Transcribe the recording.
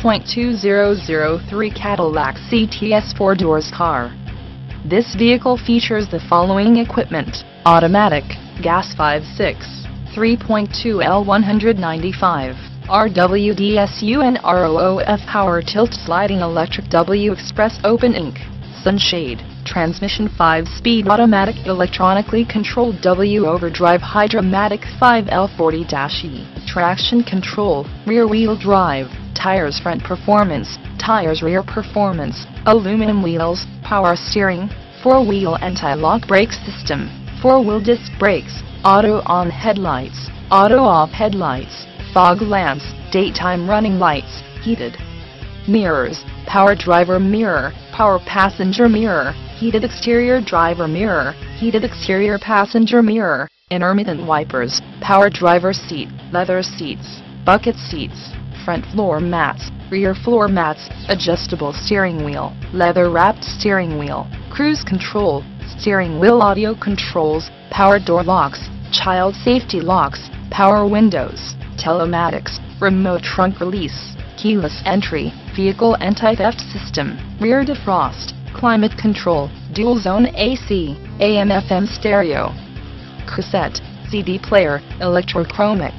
3.2003 Cadillac CTS 4 doors car. This vehicle features the following equipment, automatic, gas 5.6, 3.2 L195, RWDSU and ROOF power tilt sliding electric W Express open Inc., sunshade, transmission 5-speed automatic electronically controlled W overdrive Hydra-Matic 5L40-E, traction control, rear wheel drive, tires front performance, tires rear performance, aluminum wheels, power steering, 4-wheel anti-lock brake system, 4-wheel disc brakes, auto-on headlights, auto-off headlights, fog lamps, daytime running lights, heated mirrors, power driver mirror, power passenger mirror, heated exterior driver mirror, heated exterior passenger mirror, intermittent wipers, power driver seat, leather seats, bucket seats, front floor mats, rear floor mats, adjustable steering wheel, leather wrapped steering wheel, cruise control, steering wheel audio controls, power door locks, child safety locks, power windows, telematics, remote trunk release, keyless entry, vehicle anti-theft system, rear defrost, climate control, dual zone AC, AM FM stereo, cassette, CD player, electrochromic,